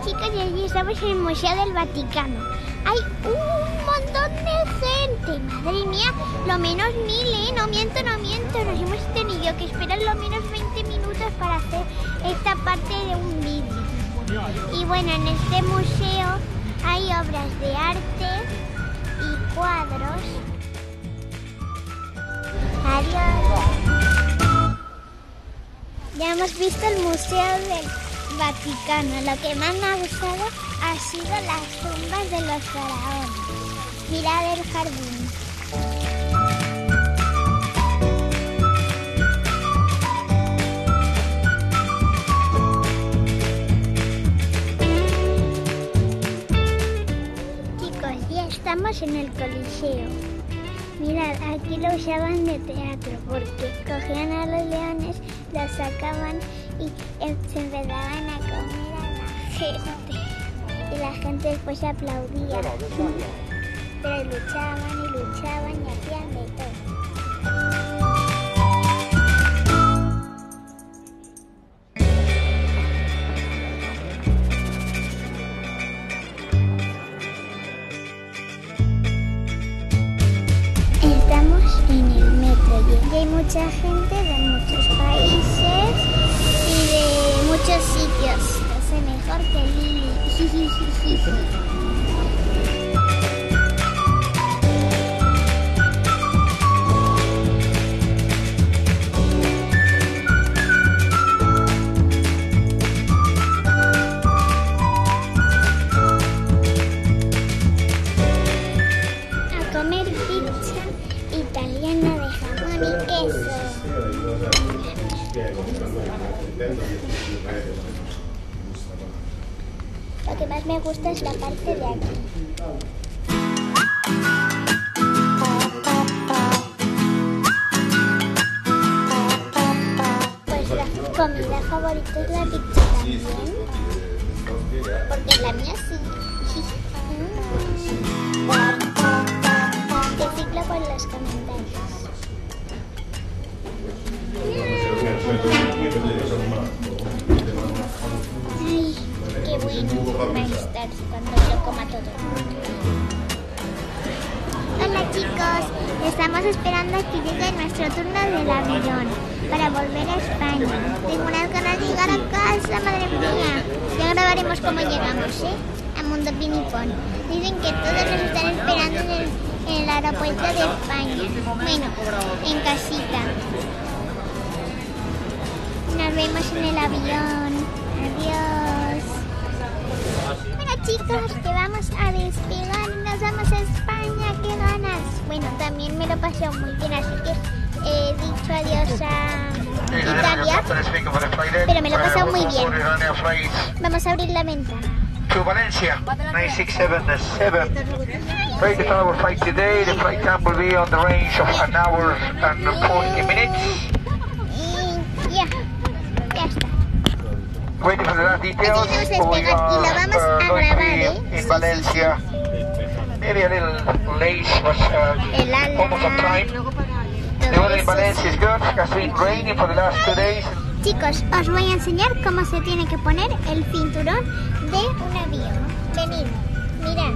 Chicos, y allí estamos en el Museo del Vaticano. Hay un montón de gente. Madre mía, lo menos mil, ¿eh? No miento, no miento. Nos hemos tenido que esperar lo menos 20 minutos para hacer esta parte de un vídeo. Y bueno, en este museo hay obras de arte y cuadros. Adiós. Ya hemos visto el Museo del Vaticano. Lo que más me ha gustado ha sido las tumbas de los faraones. Mirad el jardín. Chicos, ya estamos en el Coliseo. Mirad, aquí lo usaban de teatro porque cogían a los leones, los sacaban y se empezaban a comer a la gente. Y la gente después aplaudía. Pero luchaban y luchaban y hacían de todo. A comer pizza italiana de jamón y queso. Lo que más me gusta es la parte de aquí. Pues la comida favorita es la pizza también. Porque la mía sí. Te ciclo con los comentarios. Cuando lo coma todo. Hola chicos, estamos esperando a que llegue nuestro turno del avión para volver a España. Tengo unas ganas de llegar a casa, madre mía. Ya grabaremos cómo llegamos, ¿eh? A Mundo Pinipón. Dicen que todos nos están esperando en el, en el aeropuerto de España. Bueno, en casita. Nos vemos en el avión. Adiós. Chicos, que vamos a despegar y nos vamos a España. ¡Qué ganas! Bueno, también me lo pasado muy bien, así que he dicho adiós a Italia. Pero me lo he pasado muy bien. Vamos a abrir la ventana. To Valencia, 9677. Flight to our flight today. The flight time will be on the range of an hour and 40 minutes. Waiting for the last details. We are vamos a going to grabar, be in Valencia. Maybe a little late, but uh, almost on time. The weather in. Valencia is good. It's been raining for the last two days. Chicos, os voy a enseñar cómo se tiene que poner el cinturón de un avión. Venid, mirad.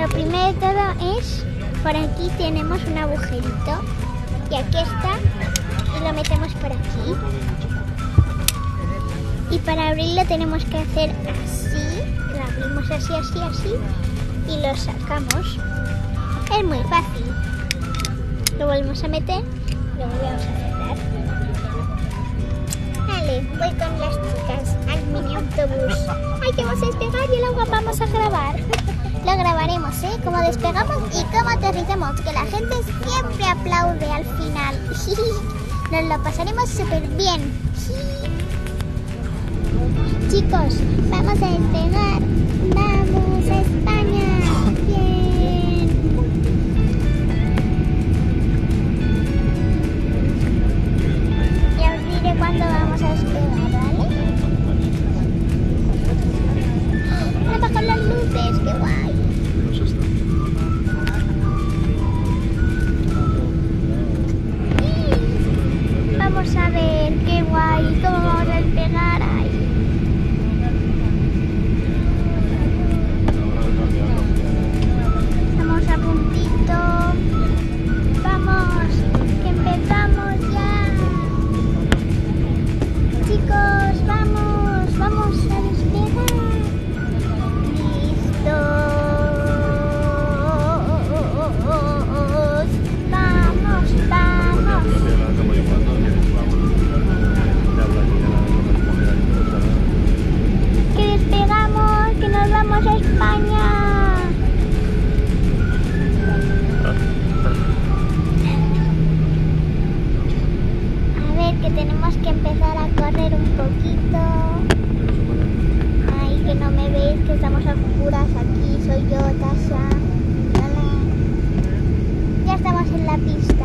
Lo primero de todo es, por aquí tenemos un agujerito. Y aquí está. Y lo metemos por aquí. Y para abrirlo tenemos que hacer así. Lo abrimos así, así, así. Y lo sacamos. Es muy fácil. Lo volvemos a meter. Lo volvemos a cerrar. Vale, voy con las chicas al mini autobús. Ay, que vamos a despegar y luego vamos a grabar. Lo grabaremos, ¿eh? Cómo despegamos y cómo aterrizamos. Que la gente siempre aplaude al final. Nos lo pasaremos súper bien. Chicos, vamos a despegar. Vamos a la pista.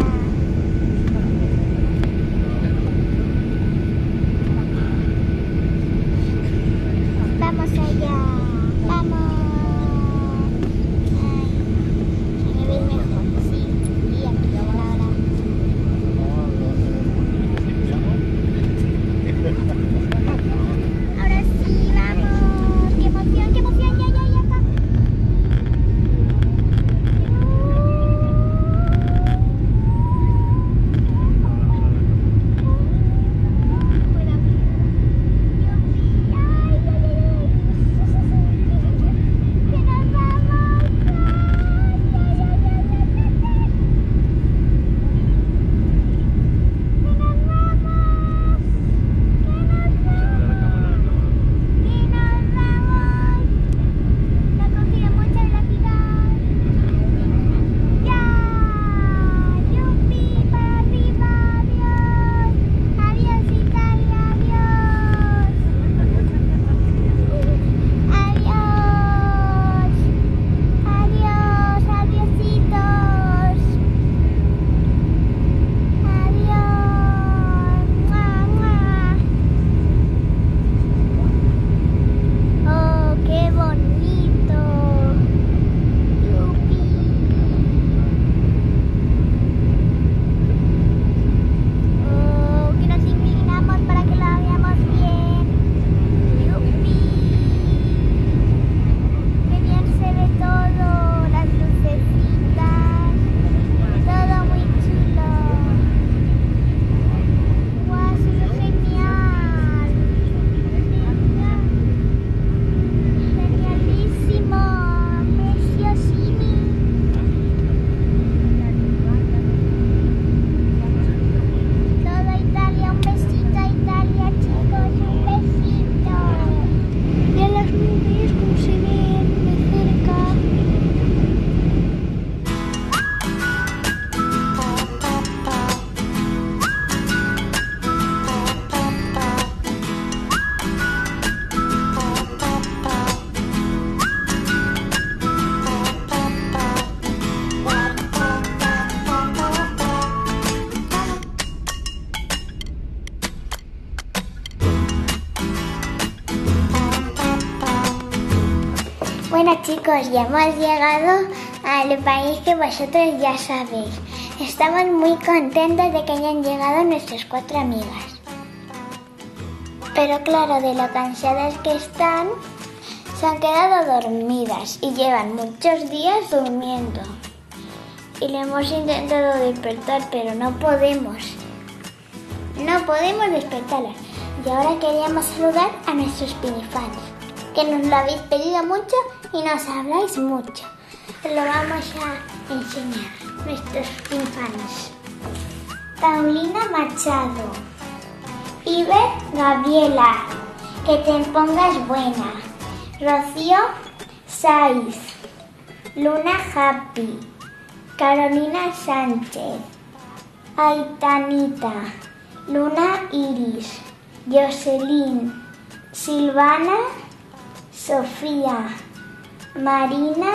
Bueno chicos, ya hemos llegado al país que vosotros ya sabéis. Estamos muy contentos de que hayan llegado nuestras cuatro amigas. Pero claro, de lo cansadas que están, se han quedado dormidas y llevan muchos días durmiendo. Y le hemos intentado despertar, pero no podemos. No podemos despertarlas. Y ahora queríamos saludar a nuestros pinifans, que nos lo habéis pedido mucho y nos habláis mucho. Lo vamos a enseñar, nuestros pinifans. Paulina Machado, Iber Gabriela, que te pongas buena. Rocío Saiz, Luna Happy, Carolina Sánchez, Aitanita, Luna Iris, Jocelyn, Silvana, Sofía, Marina,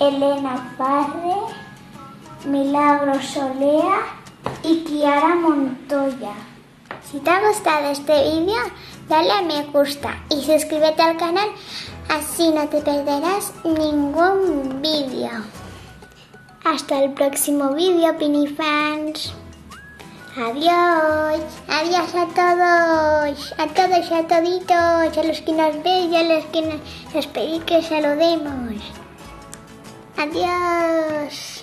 Elena Farre, Milagro Solea y Kiara Montoya. Si te ha gustado este vídeo, dale a me gusta y suscríbete al canal, así no te perderás ningún vídeo. Hasta el próximo vídeo, Pinifans. Adiós, adiós a todos, a todos y a toditos, a los que nos veis y a los que nos, pedís que saludemos. Adiós.